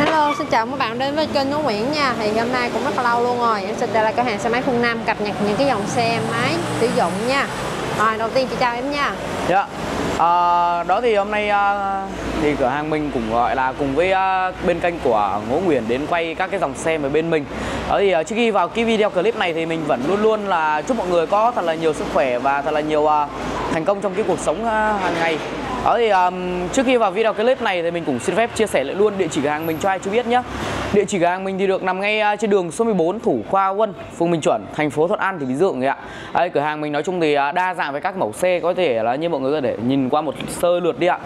Hello, xin chào các bạn đến với kênh Ngô Nguyễn nha Thì hôm nay cũng rất là lâu luôn rồi Em xin chào lại cửa hàng xe máy Phương Nam cập nhật những cái dòng xe máy sử dụng nha Rồi, đầu tiên chị chào em nha Dạ. À, đó thì hôm nay à, thì cửa hàng mình cũng gọi là cùng với à, bên kênh của Ngô Nguyễn đến quay các cái dòng xe ở bên mình. Đó thì à, trước khi vào cái video clip này thì mình vẫn luôn luôn là chúc mọi người có thật là nhiều sức khỏe và thật là nhiều à, thành công trong cái cuộc sống à, hàng ngày. Đó thì um, trước khi vào video clip này thì mình cũng xin phép chia sẻ lại luôn địa chỉ cửa hàng mình cho ai chưa biết nhé. Địa chỉ cửa hàng mình thì được nằm ngay trên đường số 14 Thủ Khoa Quân, phường Bình Chuẩn, thành phố Thuận An tỉnh Bình Dương ạ. Đây cửa hàng mình nói chung thì à, đa dạng với các mẫu xe có thể là như mọi người có thể nhìn qua một sơ lượt đi ạ.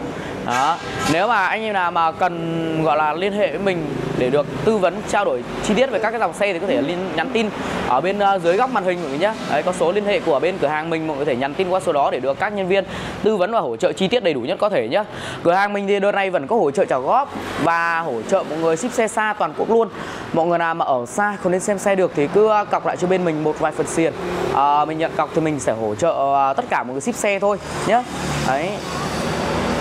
Đó. Nếu mà anh em nào mà cần gọi là liên hệ với mình để được tư vấn trao đổi chi tiết về các cái dòng xe thì có thể liên nhắn tin ở bên ờ, dưới góc màn hình mọi người nhé. Đấy có số liên hệ của bên cửa hàng mình mọi người có thể nhắn tin qua số đó để được các nhân viên tư vấn và hỗ trợ chi tiết đầy đủ nhất có thể nhé. Cửa hàng mình thì đợt này vẫn có hỗ trợ trả góp và hỗ trợ mọi người ship xe xa toàn quốc luôn. Mọi người nào mà ở xa không nên xem xe được thì cứ cọc lại cho bên mình một vài phần tiền. à, ờ, mình nhận cọc thì mình sẽ hỗ trợ ờ, tất cả mọi người ship xe thôi nhé. Đấy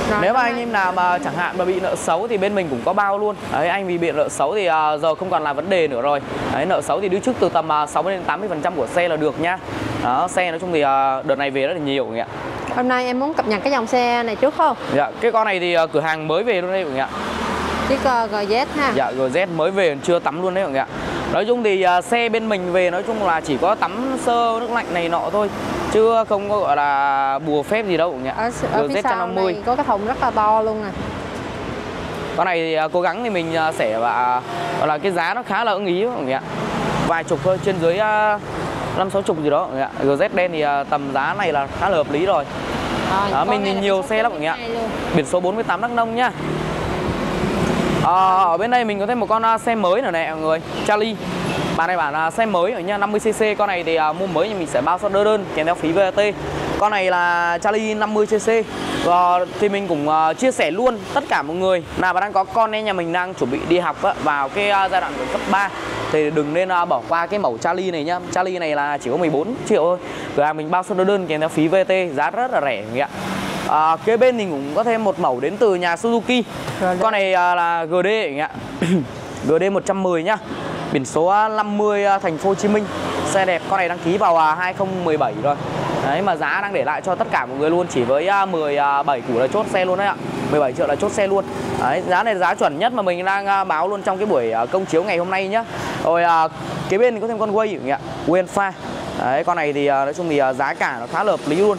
rồi, nếu mà anh em nào mà chẳng hạn mà bị nợ xấu thì bên mình cũng có bao luôn. Đấy anh vì bị nợ xấu thì à, giờ không còn là vấn đề nữa rồi. Đấy nợ xấu thì đưa trước từ tầm à, 60 đến 80 phần trăm của xe là được nha. Đó xe nói chung thì à, đợt này về rất là nhiều người ạ. Hôm nay em muốn cập nhật cái dòng xe này trước không? dạ cái con này thì à, cửa hàng mới về luôn đấy mọi người ạ Chiếc uh, GZ ha. Dạ GZ mới về chưa tắm luôn đấy mọi người ạ. Nói chung thì à, xe bên mình về nói chung là chỉ có tắm sơ nước lạnh này nọ thôi chứ không có gọi là bùa phép gì đâu ạ Ở, ở phía sau này có cái thùng rất là to luôn nè con này thì à, cố gắng thì mình à, sẽ và gọi là cái giá nó khá là ưng ý người ạ vài chục thôi trên dưới à, năm sáu chục gì đó GZ đen thì à, tầm giá này là khá là hợp lý rồi. Rồi, Đó, mình nhìn nhiều xe lắm mọi ạ. 42 luôn. biển số 48 Đắk Nông nhá Ờ, ở bên đây mình có thêm một con à, xe mới nữa này mọi người. Charlie Bản này bản là xe mới ở nha 50cc Con này thì à, mua mới thì mình sẽ bao shop đơn đơn kèm theo phí VAT Con này là Charlie 50cc Và thì mình cũng à, chia sẻ luôn tất cả mọi người. Nào mà đang có con em nhà mình đang chuẩn bị đi học vào cái à, giai đoạn của cấp 3 thì đừng nên bỏ qua cái mẫu Charlie này nhá. Charlie này là chỉ có 14 triệu thôi. Cửa hàng mình bao shop đơn đơn kèm theo phí VAT giá rất là rẻ ạ. À, kế bên thì cũng có thêm một mẫu đến từ nhà Suzuki. Con này là GD ạ. GD 110 nhá Biển số à, 50 à, thành phố Hồ Chí Minh. Xe đẹp, con này đăng ký vào à, 2017 rồi. Đấy mà giá đang để lại cho tất cả mọi người luôn Chỉ với 17 củ là chốt xe luôn đấy ạ. 17 triệu là chốt xe luôn. Đấy, giá này là giá chuẩn nhất mà mình đang báo luôn trong cái buổi công chiếu ngày hôm nay nhá. Rồi à, kế bên thì có thêm con Way ạ Way Alpha Đấy, con này thì nói chung thì giá cả nó khá là hợp lý luôn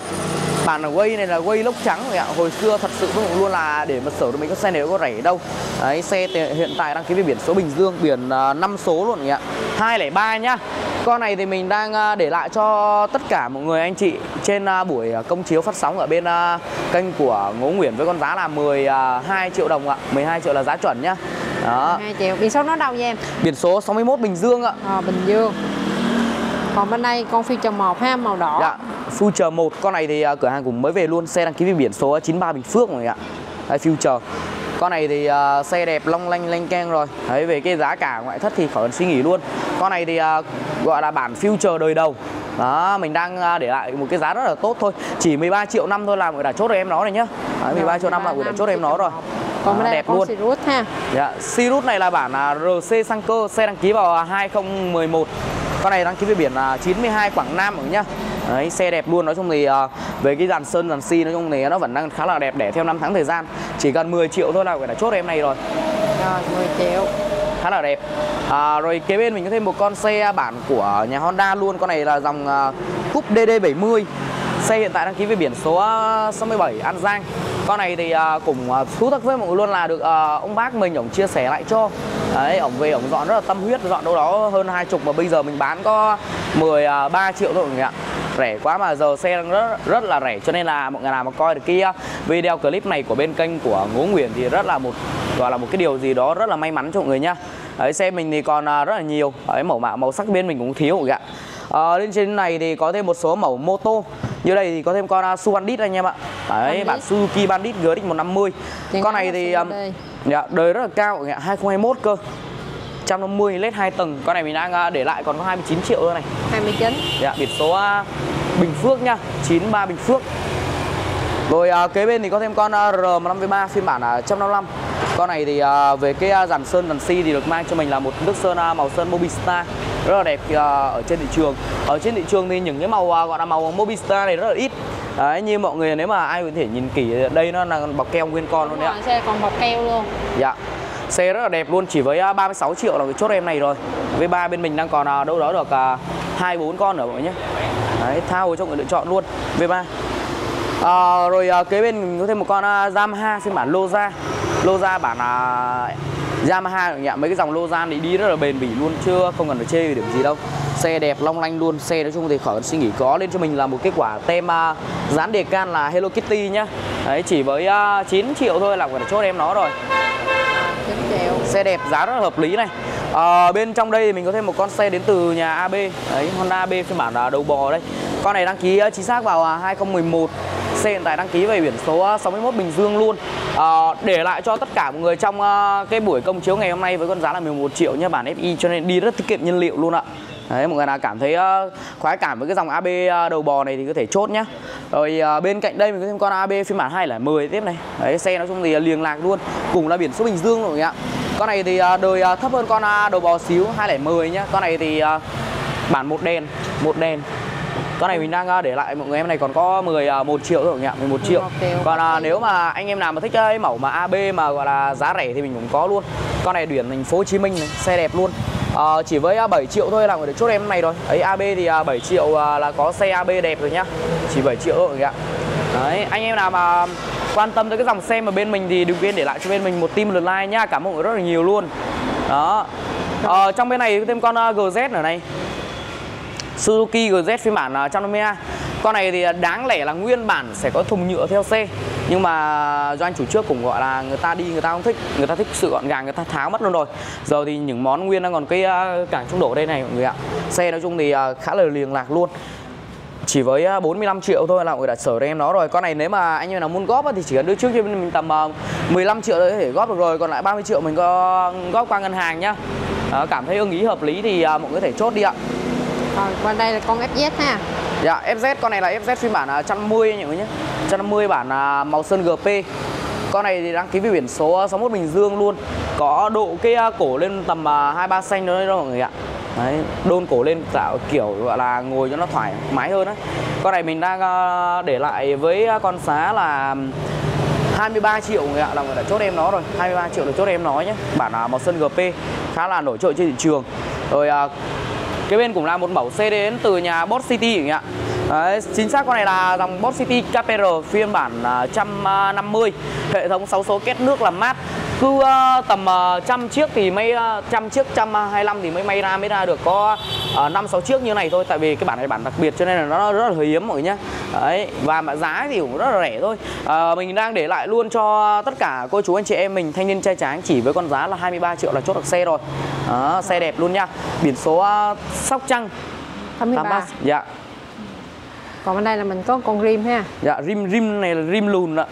bản ở quay này là quay lốc trắng rồi ạ. Hồi xưa thật sự với luôn là để mà sở được mình có xe này có rẻ đâu. Đấy xe hiện tại đăng ký với biển số Bình Dương biển uh, 5 số luôn ạ. 203 nhá. Con này thì mình đang à, để lại cho tất cả mọi người anh chị trên à, buổi à, công chiếu phát sóng ở bên à, kênh của Ngô Nguyễn với con giá là 12 triệu đồng ạ. 12 triệu là giá chuẩn nhá. Đó. 2 triệu. Biển số nó đâu nha em? biển số 61 Bình Dương ạ. Ờ, Bình Dương. Còn bên đây con Future 1 ha, màu đỏ. Dạ, Future 1 con này thì à, cửa hàng cũng mới về luôn, xe đăng ký biển số 93 Bình Phước mọi người ạ. Đây Future. Con này thì à, xe đẹp long lanh lanh keng rồi. Đấy về cái giá cả ngoại thất thì khỏi cần suy nghĩ luôn. Con này thì à, gọi là bản Future đời đầu. Đó, mình đang à, để lại một cái giá rất là tốt thôi. Chỉ 13 triệu năm thôi là người đã chốt được em nó này nhá. Đấy, 13 triệu năm là người đã chốt em nó rồi. Còn là đẹp luôn. Sirius ha Dạ, Sirius này là bản à, RC sang cơ, xe đăng ký vào à, 2011. Con này đăng ký với biển à, 92 Quảng Nam rồi nhá. Đấy, xe đẹp luôn, nói chung thì à, về cái dàn sơn dàn xi nói chung thì nó vẫn đang khá là đẹp để theo năm tháng thời gian. Chỉ cần 10 triệu thôi là phải đã chốt em này rồi. Rồi 10 triệu Khá là đẹp. À, rồi kế bên mình có thêm một con xe bản của nhà Honda luôn, con này là dòng à, Coupe DD70. Xe hiện tại đăng ký với biển số à, 67 An Giang. Con này thì à, cũng à, thú thật với mọi người luôn là được à, ông bác mình ổng chia sẻ lại cho. Đấy, ổng về ổng dọn rất là tâm huyết, dọn đâu đó hơn hai chục mà bây giờ mình bán có 13 triệu thôi mọi người ạ. Rẻ quá mà giờ xe đang rất rất là rẻ cho nên là mọi người nào mà coi được cái à, video clip này của bên kênh của Ngô Nguyễn thì rất là một gọi là một cái điều gì đó rất là may mắn cho mọi người nhá. Đấy, xe mình thì còn à, rất là nhiều. Đấy, mẫu mã màu sắc bên mình cũng thiếu ạ. À, lên trên này thì có thêm một số mẫu mô tô Như đây thì có thêm con uh, Su Bandit anh em ạ Đấy, Bandit. bản Suzuki Bandit GX 150 Tiền Con này thì um, dạ, đời rất là cao mọi người ạ, 2021 cơ 150 led 2 tầng Con này mình đang à, để lại còn có 29 triệu thôi này 29 Dạ, biển số à, Bình Phước nha 93 Bình Phước. Rồi à, kế bên thì có thêm con à, R153 phiên bản là 155 con này thì uh, về cái dàn sơn dàn xi thì được mang cho mình là một nước sơn uh, màu sơn Mobistar rất là đẹp uh, ở trên thị trường. Ở trên thị trường thì những cái màu uh, gọi là màu Mobistar này rất là ít. Đấy như mọi người nếu mà ai có thể nhìn kỹ đây nó là bọc keo nguyên con luôn đấy ạ. Xe còn bọc keo luôn. Dạ xe rất là đẹp luôn chỉ với 36 triệu là cái chốt em này rồi. Với ba bên mình đang còn đâu đó được hai bốn con nữa mọi người nhé đấy thao cho người lựa chọn luôn. V3 à, rồi à, kế bên mình có thêm một con uh, Yamaha phiên bản Loza. Loza bản uh, Yamaha nhỉ? Mấy cái dòng Loza thì đi rất là bền bỉ luôn chưa không cần phải chê về điểm gì đâu. Xe đẹp long lanh luôn. Xe nói chung thì khỏi suy nghĩ có lên cho mình là một kết quả tem uh, dán đề can là Hello Kitty nhá. Đấy chỉ với uh, 9 triệu thôi là phải chốt em nó rồi. 9 triệu. Xe đẹp giá rất là hợp lý này à, bên trong đây mình có thêm một con xe đến từ nhà AB đấy Honda AB phiên bản là đầu bò đây. Con này đăng ký ờ, chính xác vào à, 2011 xe hiện tại đăng ký về biển số ờ, 61 Bình Dương luôn. À, để lại cho tất cả mọi người trong cái buổi công chiếu ngày hôm nay với con giá là 11 triệu nhé bản FI cho nên đi rất tiết kiệm nhiên liệu luôn ạ. Đấy, mọi người nào cảm thấy uh, khoái cảm với cái dòng AB uh, đầu bò này thì có thể chốt nhá. Rồi uh, bên cạnh đây mình có thêm con AB phiên bản hai là 10 tiếp này. Đấy, xe nói chung thì liền lạc luôn Cùng là biển số Bình Dương rồi ạ. Con này thì uh, đời uh, thấp hơn con uh, đầu bò xíu 210 nhá. Con này thì bản một đèn một đèn con này mình đang để lại mọi người em này còn có 11 triệu thôi nhỉ 11 triệu. Còn à, nếu mà anh em nào mà thích cái mẫu mà AB mà gọi là giá rẻ thì mình cũng có luôn. Con này tuyển thành phố Hồ Chí Minh này xe đẹp luôn. À, chỉ với 7 triệu thôi là người được chốt em này rồi. Ấy AB thì 7 triệu là có xe AB đẹp rồi nhá. Chỉ 7 triệu thôi ạ. Đấy anh em nào mà quan tâm tới cái dòng xe mà bên mình thì đừng quên để lại cho bên mình một tim lượt like nhá. Cảm ơn mọi người rất là nhiều luôn. Đó. Ờ, trong bên này thêm con ờ, GZ ở này. Suzuki GZ phiên bản ờ, 150A Con này thì đáng lẽ là nguyên bản sẽ có thùng nhựa theo xe Nhưng mà do anh chủ trước cũng gọi là người ta đi người ta không thích. Người ta thích sự gọn gàng người ta tháo mất luôn rồi. Giờ thì những món nguyên đang còn cái ờ, cảng trung đổ đây này mọi người ạ. Xe nói chung thì ờ, khá là liền lạc luôn chỉ với 45 ờ, triệu thôi là người đã sở em nó rồi. Con này nếu mà anh em nào muốn góp thì chỉ cần đưa trước cho mình tầm 15 triệu thôi có thể góp được rồi. Còn lại 30 triệu mình có góp qua ngân hàng nhá. Cảm thấy ưng ý hợp lý thì mọi người có thể chốt đi ạ. Rồi bên đây là con FZ ha. Dạ FZ con này là FZ phiên bản 150 à, anh em nhé 150 bản à, màu sơn GP con này thì đăng ký với biển số 61 Bình Dương luôn. Có độ cái à, cổ lên tầm 23 xanh nữa đó mọi người ạ Đấy, đôn cổ lên tạo kiểu gọi là ngồi cho nó thoải mái hơn đấy Con này mình đang ờ, để lại với con xá là 23 triệu người ạ. Là người đã chốt em nó rồi 23 triệu được chốt em nó nhé Bản à, màu sơn GP khá là nổi trội trên thị trường. Rồi à, cái bên cũng là một mẫu xe đến từ nhà Boss City ạ. Đấy, chính xác con này là dòng Boss City KPR phiên bản 150 hệ thống 6 số kết nước làm mát. Cứ uh, tầm uh, trăm chiếc thì mấy uh, trăm chiếc trăm hai mươi thì mới may ra mới ra được có năm uh, sáu chiếc như này thôi. Tại vì cái bản này bản đặc biệt cho nên là nó rất là hiếm mọi người nhé đấy và mà giá thì cũng rất là rẻ thôi. Uh, mình đang để lại luôn cho tất cả cô chú anh chị em mình thanh niên trai tráng chỉ với con giá là 23 triệu là chốt được xe rồi. Đó, xe đẹp luôn nha. Biển số uh, Sóc Trăng. 23 dạ còn bên đây là mình có con rim ha. Dạ rim rim này là rim lùn ạ.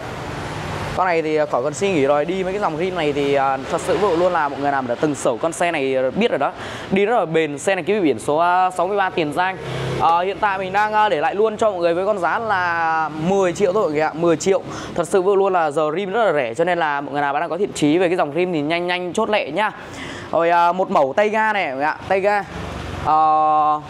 Con này thì à, khỏi cần suy nghĩ rồi đi mấy cái dòng rim này thì uh, thật sự vụ luôn là mọi người nào đã từng sổ con xe này biết rồi đó. Đi rất là bền xe này ký biển số à, uh, 63 tiền giang. Uh, hiện tại mình đang uh, để lại luôn cho mọi người với con giá là 10 triệu thôi mọi người ạ 10 triệu. Thật sự vụ luôn là giờ rim rất là rẻ cho nên là mọi người nào đang có thiện chí về cái dòng rim thì nhanh nhanh chốt lệ nhá. Rồi uh, một mẫu tay ga này mọi người ạ tay ga uh, ờ,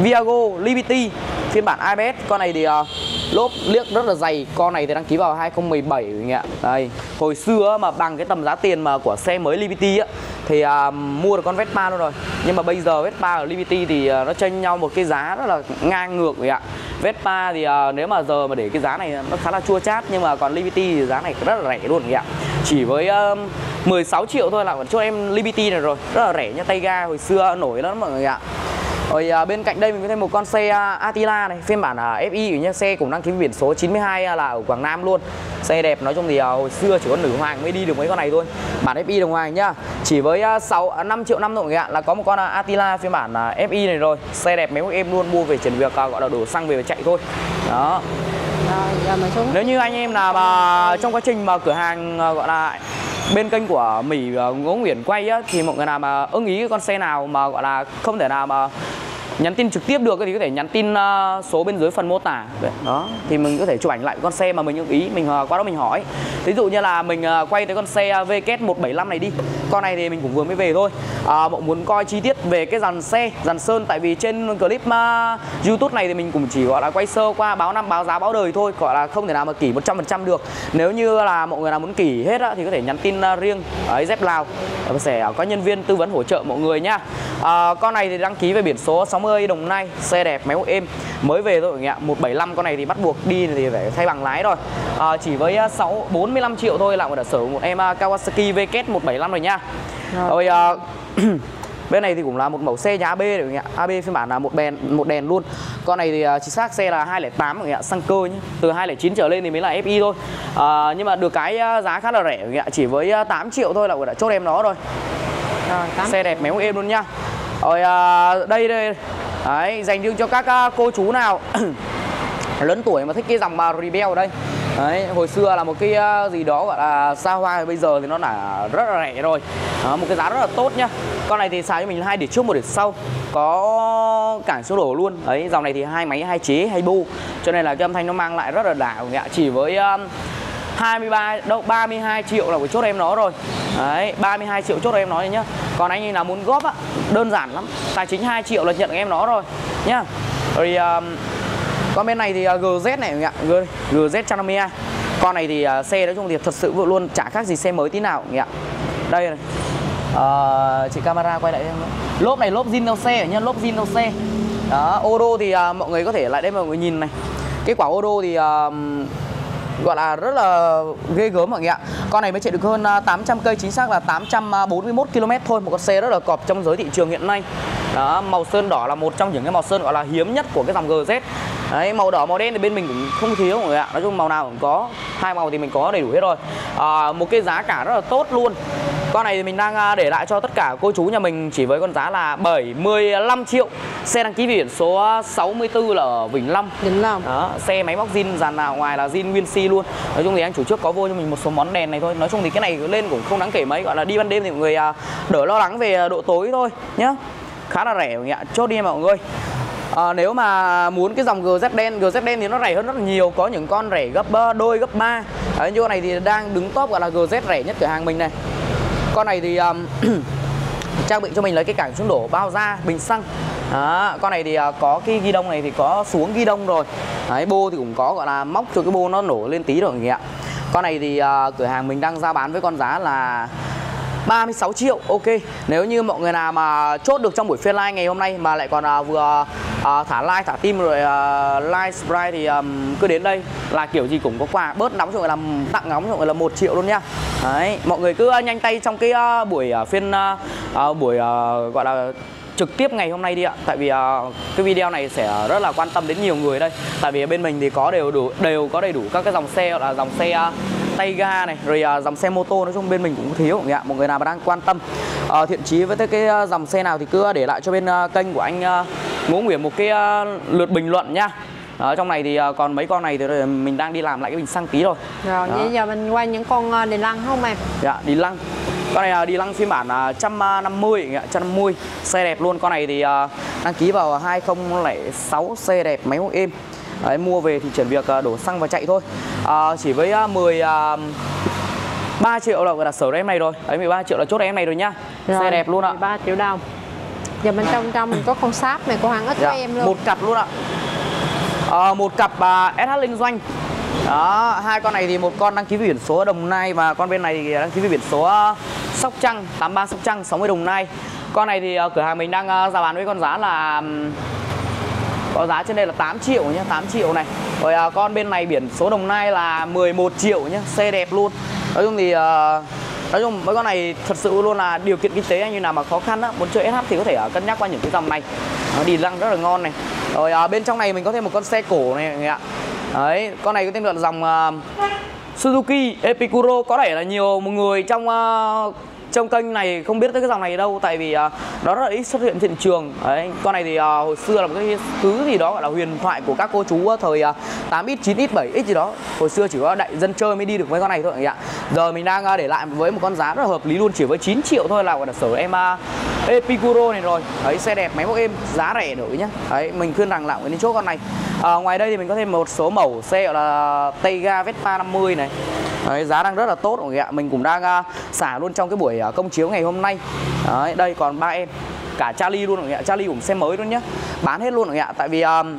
Viago Liberty phiên bản IBS con này thì uh, lốp liếc rất là dày. Con này thì đăng ký vào 2017 anh ạ. Đây hồi xưa mà bằng cái tầm giá tiền mà của xe mới Liberty á thì uh, mua được con Vespa luôn rồi. Nhưng mà bây giờ Vespa ở Liberty thì uh, nó chênh nhau một cái giá rất là ngang ngược vậy ạ. Vespa thì uh, nếu mà giờ mà để cái giá này nó khá là chua chát nhưng mà còn Liberty thì giá này rất là rẻ luôn vậy ạ. Chỉ với uh, 16 triệu thôi là cho em Liberty này rồi. Rất là rẻ nha tay ga hồi xưa nổi lắm mọi người ạ rồi à, bên cạnh đây mình có thêm một con xe à, Attila này, phiên bản à, FI nhé, xe cũng đăng ký biển số 92 à, là ở Quảng Nam luôn. Xe đẹp nói chung thì à, hồi xưa chỉ có nữ hoàng mới đi được mấy con này thôi. Bản FI đồng hoàng nhá. Chỉ với à, 6 à, 5 triệu năm thôi ạ là có một con à, Attila phiên bản à, FI này rồi. Xe đẹp mấy em luôn mua về chuyển việc à, gọi là đổ xăng về và chạy thôi. Đó. Rồi, giờ mình xuống. Nếu như anh em nào mà trong quá trình mà cửa hàng à, gọi là bên kênh của Mỹ ờ, Ngô Nguyễn quay á, thì mọi người nào mà ưng ý con xe nào mà gọi là không thể nào mà nhắn tin trực tiếp được thì có thể nhắn tin uh, số bên dưới phần mô tả. Đó thì mình có thể chụp ảnh lại con xe mà mình ưng ý. Mình uh, qua đó mình hỏi. Ví dụ như là mình uh, quay tới con xe VK175 này đi. Con này thì mình cũng vừa mới về thôi. À, mọi muốn coi chi tiết về cái dàn xe dàn sơn. Tại vì trên clip uh, YouTube này thì mình cũng chỉ gọi là quay sơ qua báo năm báo giá báo đời thôi. Gọi là không thể nào mà kỷ 100% được. Nếu như là mọi người nào muốn kỷ hết á, thì có thể nhắn tin riêng. Ấy dép Lào. Sẽ có nhân viên tư vấn hỗ trợ mọi người nhá à, con này thì đăng ký về biển số 60 Đồng Nai xe đẹp máy êm. Mới về thôi ạ 175 con này thì bắt buộc đi thì phải thay bằng lái rồi à, chỉ với 6 45 triệu thôi là đã sở một em Kawasaki VK 175 rồi nha. Rồi, rồi uh, bên này thì cũng là một mẫu xe nhà AB rồi ạ. AB phiên bản là một đèn một đèn luôn. Con này thì chính xác xe là 208 rồi ạ xăng cơ nhé từ 209 trở lên thì mới là FI thôi. Uh, nhưng mà được cái giá khá là rẻ rồi ạ. Chỉ với uh, 8 triệu thôi là đã chốt em nó rồi. Rồi, xe đẹp méo êm luôn nha rồi à, đây đây. Đấy dành riêng cho các à, cô chú nào lớn tuổi mà thích cái dòng mà Rebel đây. Đấy, hồi xưa là một cái à, gì đó gọi là xa hoa bây giờ thì nó là rất là rẻ rồi. Đó, một cái giá rất là tốt nhá. Con này thì xài cho mình hai để trước một để sau. Có cản số đổ luôn. Ấy dòng này thì hai máy hai chế hai bu. Cho nên là cái âm thanh nó mang lại rất là đảo chỉ với à, um, 23 đâu 32 triệu là của chốt em nó rồi đấy 32 triệu chốt em nói nhá. Còn anh ấy nào muốn góp á đơn giản lắm. Tài chính 2 triệu là nhận em nó rồi nhá. Rồi um, con bên này thì à, uh, GZ này ạ. GZ 152 con này thì uh, xe nói chung thì thật sự vừa luôn chả khác gì xe mới tí nào ạ. Đây này. Uh, chị camera quay lại em lốp này lốp zin đâu xe nhá lốp zin đâu xe. Đó ô đô thì uh, mọi người có thể lại đây mọi người nhìn này. Cái quả ô đô thì uh, gọi là rất là ghê gớm mọi người ạ. Con này mới chạy được hơn à, 800 cây chính xác là 841 km thôi một con xe rất là cọp trong giới thị trường hiện nay. Đó màu sơn đỏ là một trong những cái màu sơn gọi là hiếm nhất của cái dòng GZ Đấy, màu đỏ màu đen thì bên mình cũng không thiếu mọi người ạ. Nói chung màu nào cũng có hai màu thì mình có đầy đủ hết rồi. À, một cái giá cả rất là tốt luôn con này thì mình đang à, để lại cho tất cả cô chú nhà mình chỉ với con giá là 75 triệu. Xe đăng ký biển số 64 là ở Vĩnh Long. Vĩnh Long. Đó xe máy móc zin dàn nào ngoài là zin nguyên si luôn. Nói chung thì anh chủ trước có vô cho mình một số món đèn này thôi. Nói chung thì cái này lên cũng không đáng kể mấy gọi là đi ban đêm thì mọi người à, đỡ lo lắng về độ tối thôi nhá. Khá là rẻ mọi người ạ. Chốt đi mọi người. À, nếu mà muốn cái dòng GZ đen GZ đen thì nó rẻ hơn rất là nhiều. Có những con rẻ gấp đôi gấp ba. Đấy như con này thì đang đứng top gọi là GZ rẻ nhất cửa hàng mình này con này thì um, trang bị cho mình lấy cái cảng xuống đổ bao da bình xăng. Đó, con này thì uh, có cái ghi đông này thì có xuống ghi đông rồi. Đấy bô thì cũng có gọi là móc cho cái bô nó nổ lên tí rồi ạ. Con này thì uh, cửa hàng mình đang ra bán với con giá là 36 triệu ok. Nếu như mọi người nào mà chốt được trong buổi phiên live ngày hôm nay mà lại còn à, vừa à, thả like thả tim rồi à, like subscribe thì à, cứ đến đây là kiểu gì cũng có quà. Bớt nóng cho người làm tặng nóng cho người là một triệu luôn nha. đấy mọi người cứ à, nhanh tay trong cái uh, buổi uh, phiên uh, buổi uh, gọi là trực tiếp ngày hôm nay đi ạ. Tại vì uh, cái video này sẽ rất là quan tâm đến nhiều người đây. Tại vì bên mình thì có đều đủ đều có đầy đủ các cái dòng xe là dòng xe uh, tay ga này rồi uh, dòng xe mô tô nói chung bên mình cũng thiếu ạ? Một người nào mà đang quan tâm uh, thiện chí với cái uh, dòng xe nào thì cứ để lại cho bên uh, kênh của anh uh, Ngô Nguyễn một cái uh, lượt bình luận nha. Ở trong này thì còn mấy con này thì mình đang đi làm lại cái bình xăng tí rồi rồi bây giờ mình quay những con đi lăng không em? Dạ đi lăng. Con này đi lăng phiên bản là 150 150 xe đẹp luôn. Con này thì đăng ký vào 2006 xe đẹp máy êm Đấy, mua về thì chuyển việc đổ xăng và chạy thôi. À, chỉ với 10 3 triệu là đặt sở em này rồi. Đấy 13 triệu là chốt em này rồi nhá rồi, xe đẹp luôn ạ. 13 triệu đồng. Giờ bên trong trong mình có con sáp này cô hàng ít dạ, cho em luôn. một cặp luôn ạ. À, một cặp uh, SH Linh Doanh. Đó hai con này thì một con đăng ký biển số Đồng Nai và con bên này thì đăng ký biển số Sóc Trăng 83 Sóc Trăng 60 Đồng Nai. Con này thì cửa hàng mình đang giao bán với con giá là có giá trên đây là 8 triệu nhé 8 triệu này. Rồi à, con bên này biển số Đồng Nai là 11 triệu nhé xe đẹp luôn. Nói chung thì à, nói chung mấy con này thật sự luôn là điều kiện kinh tế anh như nào mà khó khăn á muốn chơi SH thì có thể à, cân nhắc qua những cái dòng này. Nó đi lăng rất là ngon này. Rồi à, bên trong này mình có thêm một con xe cổ này người ạ. Đấy con này có tên là dòng à, Suzuki Epicuro. Có thể là nhiều một người trong uh, trong kênh này không biết tới cái dòng này đâu tại vì uh, nó rất là ít xuất hiện trên thị trường. Đấy con này thì uh, hồi xưa là một cái thứ gì đó gọi là huyền thoại của các cô chú uh, thời uh, 8x 9x 7x gì đó. Hồi xưa chỉ có đại dân chơi mới đi được với con này thôi ạ. Giờ mình đang uh, để lại với một con giá rất là hợp lý luôn chỉ với 9 triệu thôi là gọi là sở em uh, Epicuro này rồi. Đấy xe đẹp máy móc êm giá rẻ nữa nhá. Đấy mình khuyên rằng là nên chốt con này. À, ngoài đây thì mình có thêm một số mẫu xe gọi là Tayga Vespa 50 này đấy, giá đang rất là tốt mọi người ạ. Mình cũng đang uh, xả luôn trong cái buổi uh, công chiếu ngày hôm nay. Đấy, đây còn ba em cả Charlie luôn mọi người ạ. Charlie cũng xe mới luôn nhá. Bán hết luôn mọi người ạ. Tại vì um,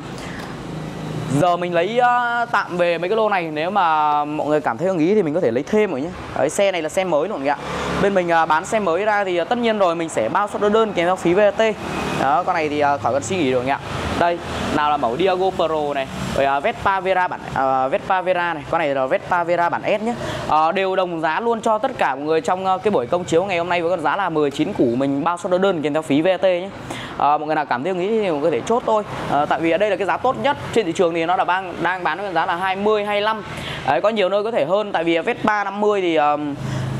giờ mình lấy uh, tạm về mấy cái lô này nếu mà mọi người cảm thấy ưng ý thì mình có thể lấy thêm rồi nhé. Đấy, xe này là xe mới luôn ạ. Bên mình uh, bán xe mới ra thì uh, tất nhiên rồi mình sẽ bao suất đơn kèm theo phí VAT. Đó con này thì uh, khỏi cần suy nghĩ rồi ạ. Đây nào là mẫu Diago Pro này rồi uh, Vespa Vera bản uh, Vespa Vera này con này là Vespa Vera bản S nhé. Uh, đều đồng giá luôn cho tất cả mọi người trong uh, cái buổi công chiếu ngày hôm nay với con giá là 19 củ mình bao suất đơn kèm theo phí VAT nhé à, mọi người nào cảm thấy nghĩ thì có thể chốt thôi. À, tại vì ở đây là cái giá tốt nhất. Trên thị trường thì nó là đang đang bán với giá là 20 25 Đấy, có nhiều nơi có thể hơn. Tại vì Vespa 50 thì um,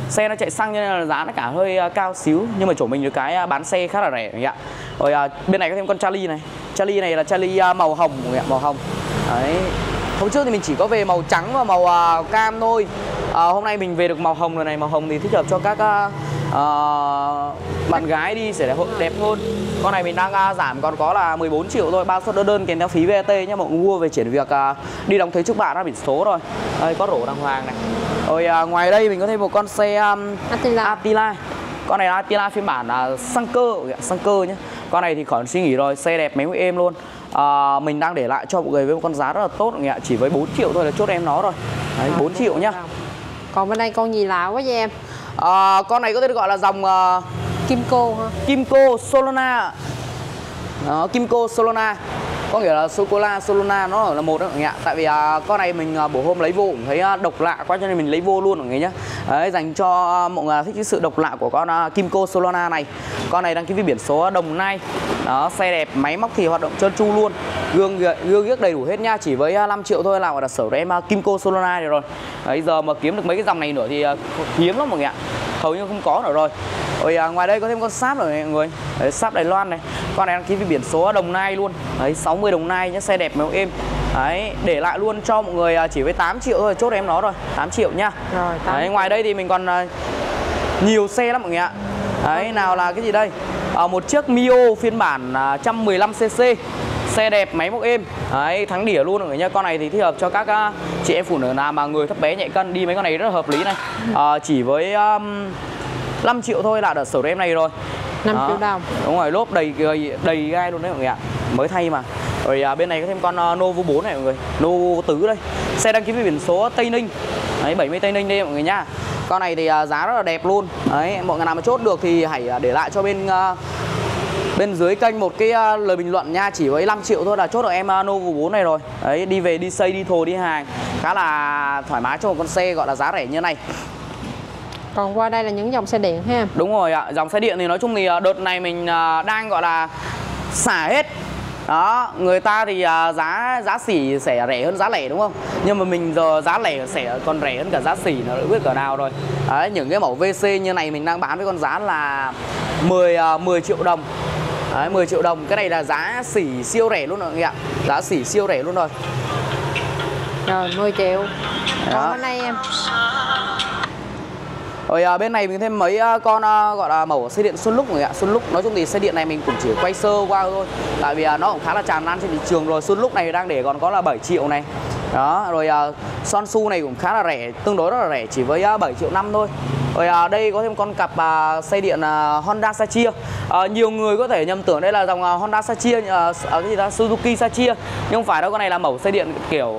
xe nó chạy xăng nên là giá nó cả hơi uh, cao xíu. Nhưng mà chỗ mình được cái uh, bán xe khá là rẻ ạ. Rồi uh, bên này có thêm con Charlie này. Charlie này là Charlie uh, màu hồng ạ màu hồng. Đấy. Hôm trước thì mình chỉ có về màu trắng và màu uh, cam thôi. Uh, hôm nay mình về được màu hồng rồi này. Màu hồng thì thích hợp cho các uh, uh, bạn gái đi sẽ đẹp hơn con này mình đang uh, giảm còn có là 14 triệu thôi. Bao suất đơn đơn kèm theo phí VAT nhé mọi người mua về chuyển việc uh, đi đóng thuế trước bạn ra biển số rồi đây có rổ đàng hoàng này. Rồi uh, ngoài đây mình có thêm một con xe um, Attila. Attila. Con này là Attila phiên bản là xăng cơ. Xăng cơ nhé con này thì khỏi suy nghĩ rồi xe đẹp máy êm luôn. À, mình đang để lại cho mọi người với một con giá rất là tốt ạ. Chỉ với 4 triệu thôi là chốt em nó rồi. Đấy, 4 triệu nhá. Còn bên đây con gì lạ quá vậy em à, con này có thể gọi là dòng uh, Kimco ha Kimco Solana đó, Kimco Solana có nghĩa là sô cô la nó là một đó mọi người ạ. Tại vì à, con này mình à, bổ hôm lấy vô cũng thấy à, độc lạ quá cho nên mình lấy vô luôn mọi người nhé đấy dành cho à, mọi người thích cái sự độc lạ của con à, Kimco soluna này. Con này đăng ký với biển số Đồng Nai. Đó xe đẹp máy móc thì hoạt động trơn tru luôn. Gương gương ghiếc đầy đủ hết nha chỉ với à, 5 triệu thôi là gọi là sở của em à, Kimco soluna này rồi. Đấy giờ mà kiếm được mấy cái dòng này nữa thì à, hiếm lắm mọi người ạ. Hầu như không có nữa rồi. Rồi à, ngoài đây có thêm con sáp rồi mọi người. Đấy, sáp Đài Loan này. Con này đăng ký với biển số Đồng Nai luôn. Đấy 60 Đồng Nai nhé xe đẹp màu êm. Đấy để lại luôn cho mọi người chỉ với 8 triệu thôi chốt em nó rồi 8 triệu nha rồi 8 đấy, ngoài đây thì mình còn nhiều xe lắm mọi người ạ. Đấy nào là cái gì đây? À, một chiếc Mio phiên bản 115cc xe đẹp máy móc êm. Đấy thắng đỉa luôn mọi người nhá. Con này thì thích hợp cho các uh, chị em phụ nữ nào mà người thấp bé nhạy cân đi mấy con này rất là hợp lý này. À, chỉ với um, 5 triệu thôi là đã sở em này rồi. 5 Đó. triệu đồng. Đúng rồi lốp đầy đầy gai luôn đấy mọi người ạ. Mới thay mà rồi à, bên này có thêm con uh, Novo 4 này mọi người. Novo tứ đây. Xe đăng ký với biển số Tây Ninh. Đấy 70 Tây Ninh đây mọi người nhá con này thì uh, giá rất là đẹp luôn. Đấy mọi người nào mà chốt được thì hãy uh, để lại cho bên uh, bên dưới kênh một cái lời bình luận nha. Chỉ với 5 triệu thôi là chốt được em Novo 4 này rồi. Đấy đi về đi xây đi thồ đi hàng. Khá là thoải mái cho một con xe gọi là giá rẻ như này. Còn qua đây là những dòng xe điện ha. Đúng rồi ạ dòng xe điện thì nói chung thì đợt này mình đang gọi là xả hết đó người ta thì uh, giá giá xỉ sẽ rẻ hơn giá lẻ đúng không? Nhưng mà mình giờ giá lẻ sẽ còn rẻ hơn cả giá xỉ nó biết cỡ nào rồi. Đấy những cái mẫu VC như này mình đang bán với con giá là 10 uh, 10 triệu đồng. Đấy 10 triệu đồng. Cái này là giá xỉ siêu rẻ luôn rồi ạ. Giá xỉ siêu rẻ luôn rồi. Rồi 10 triệu. Còn bên đây em rồi à, bên này mình thêm mấy à, con à, gọi là mẫu xe điện Xuân Lúc người ạ. Xuân Lúc nói chung thì xe điện này mình cũng chỉ quay sơ qua thôi. Tại vì à, nó cũng khá là tràn lan trên thị trường rồi. Xuân Lúc này đang để còn có là 7 triệu này. Đó, rồi à, Sonsu này cũng khá là rẻ, tương đối rất là rẻ chỉ với à, 7 triệu năm thôi. Rồi à, đây có thêm con cặp à, xe điện à, Honda Sachia. À, nhiều người có thể nhầm tưởng đây là dòng à, Honda Sachia à, à cái gì đó Suzuki Sachia. Nhưng không phải đâu con này là mẫu xe điện kiểu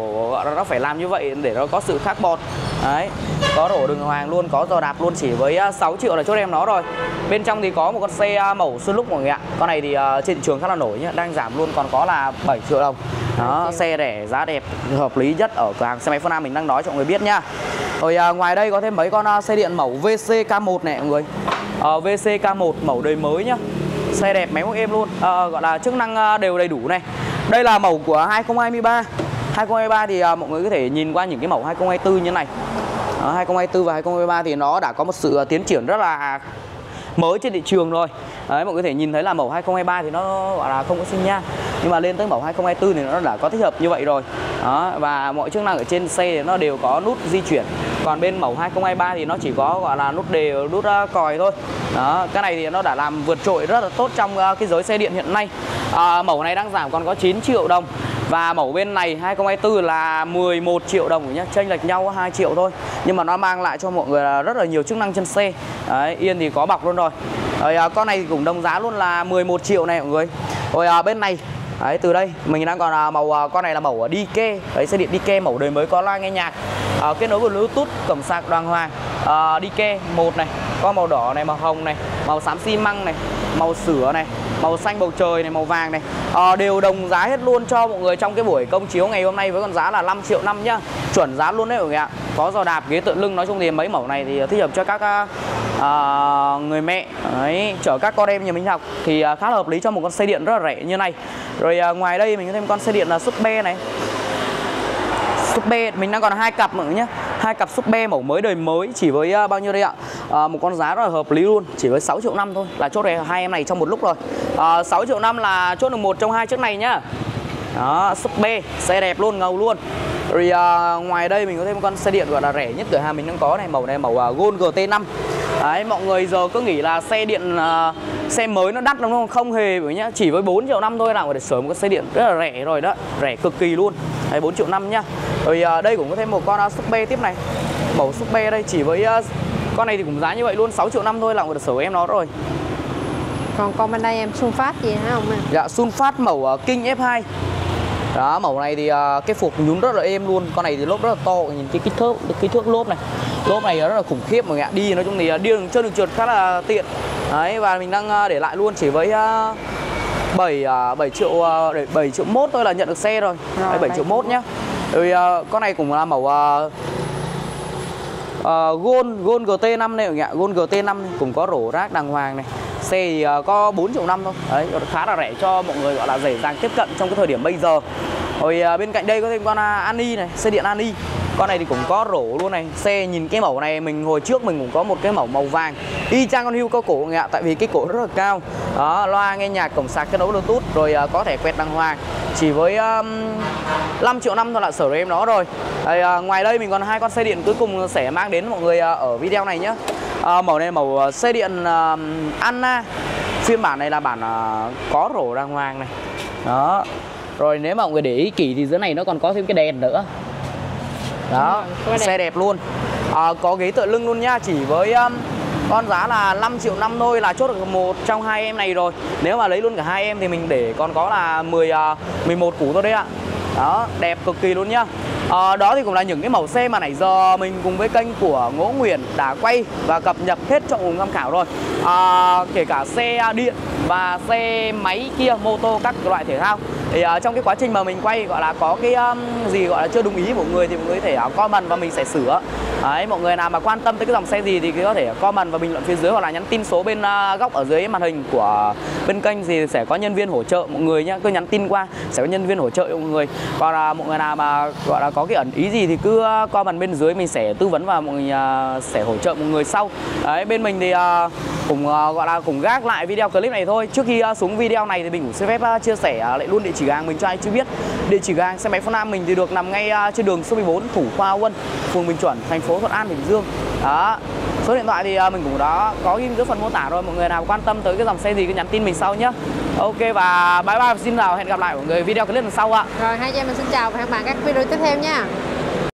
nó phải làm như vậy để nó có sự khác bọt. Đấy có rổ đường hoàng luôn có giò đạp luôn chỉ với 6 triệu là chốt em nó rồi. Bên trong thì có một con xe màu xuân lúc mọi người ạ. Con này thì uh, trên thị trường khá là nổi nhá đang giảm luôn còn có là 7 triệu đồng. Đó xe rẻ giá đẹp hợp lý nhất ở cửa hàng xe máy phương Nam mình đang nói cho mọi người biết nhá. Rồi uh, ngoài đây có thêm mấy con xe điện mẫu VC K1 này mọi người. Uh, VC K1 mẫu đời mới nhá. Xe đẹp máy móc êm luôn. Uh, gọi là chức năng đều đầy đủ này. Đây là mẫu của 2023 2023 thì uh, mọi người có thể nhìn qua những cái mẫu 2024 như này. Đó, 2024 và 2023 thì nó đã có một sự à, tiến triển rất là mới trên thị trường rồi. Đấy, mọi người có thể nhìn thấy là mẫu 2023 thì nó gọi là không có sinh nha, nhưng mà lên tới mẫu 2024 thì nó đã có thích hợp như vậy rồi. Đó và mọi chức năng ở trên xe thì nó đều có nút di chuyển còn bên mẫu 2023 thì nó chỉ có gọi là nút đề nút uh, còi thôi. Đó cái này thì nó đã làm vượt trội rất là tốt trong uh, cái giới xe điện hiện nay. À, mẫu này đang giảm còn có 9 triệu đồng. Và mẫu bên này 2024 là 11 triệu đồng nhé chênh lệch nhau 2 triệu thôi. Nhưng mà nó mang lại cho mọi người rất là nhiều chức năng trên xe. Đấy, yên thì có bọc luôn rồi. Rồi à, con này thì cũng đồng giá luôn là 11 triệu này mọi người. Rồi à, bên này Đấy, từ đây mình đang còn à, màu à, con này là màu à, đi kê đấy xe điện đi kê mẫu đời mới có loa nghe nhạc. À, kết nối với bluetooth cổng sạc đoàn hoàng. À, đi kê một này có màu đỏ này màu hồng này màu xám xi măng này màu sữa này màu xanh bầu trời này màu vàng này. À, đều đồng giá hết luôn cho mọi người trong cái buổi công chiếu ngày hôm nay với con giá là 5 triệu năm nhá. Chuẩn giá luôn đấy mọi người ạ có giò đạp ghế tựa lưng nói chung thì mấy mẫu này thì thích hợp cho các uh, người mẹ. Đấy, chở các con em nhà mình học thì uh, khá là hợp lý cho một con xe điện rất là rẻ như này. Rồi uh, ngoài đây mình có thêm con xe điện là súp be này. Súp be mình đang còn hai cặp nữa nhé. Hai cặp súp be mẫu mới đời mới chỉ với uh, bao nhiêu đây ạ? À, một con giá rất là hợp lý luôn chỉ với 6 triệu năm thôi là chốt được hai em này trong một lúc rồi. À, 6 triệu năm là chốt được một trong hai chiếc này nhá. Đó súp be xe đẹp luôn ngầu luôn rồi à, ngoài đây mình có thêm con xe điện gọi là rẻ nhất cửa hàng mình đang có này màu này màu uh, Gold GT5 Đấy mọi người giờ cứ nghĩ là xe điện uh, xe mới nó đắt đúng không? Không hề bởi nhá, chỉ với 4 triệu năm thôi là có thể sớm một cái xe điện rất là rẻ rồi đó, rẻ cực kỳ luôn. Đấy 4 triệu năm nhá. Rồi uh, đây cũng có thêm một con uh, Super tiếp này. Màu Super đây chỉ với uh, con này thì cũng giá như vậy luôn 6 triệu năm thôi là có thể sở em nó rồi. Còn con bên đây em Sunfast gì hả không em? Dạ Sunfast màu uh, King F2 đó màu này thì uh, cái phục nhún rất là êm luôn. Con này thì lốp rất là to nhìn cái kích thước cái kích thước lốp này. Lốp này rất là khủng khiếp mọi người ạ. Đi nói chung thì đi đường chơi đường trượt khá là tiện. Đấy và mình đang uh, để lại luôn chỉ với uh, 7 uh, 7 triệu uh, 7 triệu mốt thôi là nhận được xe rồi, rồi đấy, 7 triệu mốt nhá. Rồi con này cũng là màu uh, uh, Gold Gold GT5 này mọi người ạ. Gold GT5 này, cũng có rổ rác đàng hoàng này xe thì ờ, có 4 triệu năm thôi. Đấy khá là rẻ cho mọi người gọi là dễ dàng tiếp cận trong cái thời điểm bây giờ. Rồi ờ, bên cạnh đây có thêm con ờ, Ani này xe điện Ani. Con này thì cũng có rổ luôn này. Xe nhìn cái mẫu này mình hồi trước mình cũng có một cái mẫu màu vàng. Y chang con hưu có cổ ạ tại vì cái cổ rất là cao. Đó loa nghe nhạc cổng sạc kết nối bluetooth rồi uh, có thể quẹt đàng hoàng. Chỉ với um, 5 triệu năm thôi là sở em nó rồi. À, ngoài đây mình còn hai con xe điện cuối cùng sẽ mang đến mọi người uh, ở video này nhé à, màu này màu xe điện uh, Anna. Phiên bản này là bản uh, có rổ đàng hoàng này. Đó. Rồi nếu mà mọi người để ý kỹ thì dưới này nó còn có thêm cái đèn nữa. Đó rồi, xe đẹp luôn. À, có ghế tựa lưng luôn nha chỉ với um, con giá là 5 triệu năm thôi là chốt được một trong hai em này rồi. Nếu mà lấy luôn cả hai em thì mình để còn có là 10 uh, 11 củ thôi đấy ạ. Đó đẹp cực kỳ luôn nhá à, đó thì cũng là những cái mẫu xe mà nãy giờ mình cùng với kênh của Ngô Nguyễn đã quay và cập nhật hết cho cùng tham khảo rồi. À, kể cả xe điện và xe máy kia mô tô các loại thể thao. Thì uh, trong cái quá trình mà mình quay gọi là có cái um, gì gọi là chưa đúng ý của người thì mọi người có thể uh, comment và mình sẽ sửa đấy mọi người nào mà quan tâm tới cái dòng xe gì thì có thể comment và bình luận phía dưới hoặc là nhắn tin số bên uh, góc ở dưới màn hình của bên kênh thì sẽ có nhân viên hỗ trợ mọi người nhá. Cứ nhắn tin qua sẽ có nhân viên hỗ trợ mọi người. Còn uh, mọi người nào mà gọi là có cái ẩn ý gì thì cứ comment bên dưới mình sẽ tư vấn và mọi người uh, sẽ hỗ trợ mọi người sau. Đấy bên mình thì uh, cũng uh, gọi là cũng gác lại video clip này thôi. Trước khi uh, xuống video này thì mình cũng xin phép uh, chia sẻ uh, lại luôn địa chỉ hàng mình cho ai chưa biết. Địa chỉ hàng xe máy phương Nam mình thì được nằm ngay uh, trên đường số 14 Thủ Khoa Quân phường Bình Chuẩn thành phố Thuận An, Bình Dương. Đó. Số điện thoại thì à, mình cũng đã có ghi dưới phần mô tả rồi. Mọi người nào quan tâm tới cái dòng xe gì cứ nhắn tin mình sau nhé ok và bye bye xin chào. Hẹn gặp lại mọi người video clip lần sau ạ. Rồi, hai chị em mình xin chào và hẹn gặp lại các video tiếp theo nha.